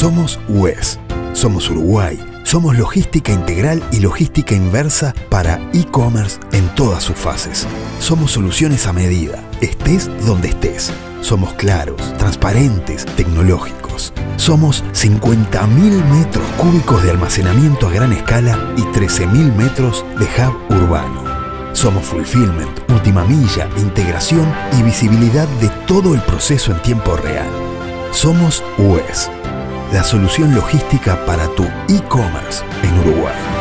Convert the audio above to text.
Somos UES. Somos Uruguay. Somos logística integral y logística inversa para e-commerce en todas sus fases. Somos soluciones a medida, estés donde estés. Somos claros, transparentes, tecnológicos. Somos 50.000 metros cúbicos de almacenamiento a gran escala y 13.000 metros de hub urbano. Somos fulfillment, última milla, integración y visibilidad de todo el proceso en tiempo real. Somos UES, la solución logística para tu e-commerce en Uruguay.